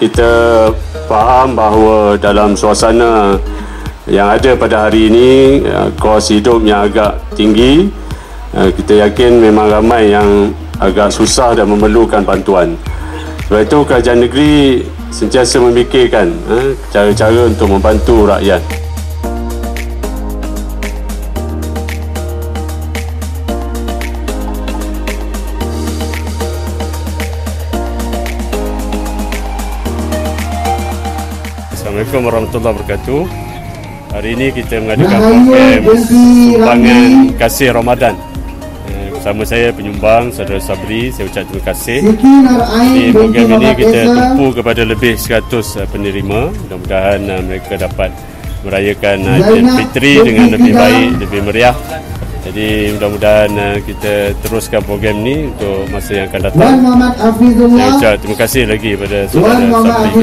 Kita faham bahawa dalam suasana yang ada pada hari ini, uh, kos hidup yang agak tinggi, uh, kita yakin memang ramai yang agak susah dan memerlukan bantuan. Sebab itu kerajaan negeri sentiasa memikirkan uh, cara-cara untuk membantu rakyat. Assalamualaikum warahmatullahi wabarakatuh. Hari ini kita mengadakan program sumbangan kasih Ramadan. Eh, Bersama saya penyumbang saudara Sabri, saya ucap terima kasih. Di program ini kita tumpu kepada lebih 100 penerima. Mudah-mudahan eh, mereka dapat merayakan eh, Idul Fitri dengan lebih baik, lebih meriah. Jadi mudah-mudahan eh, kita teruskan program ini untuk masa yang akan datang. Saya ucap terima kasih lagi kepada saudara Sabri.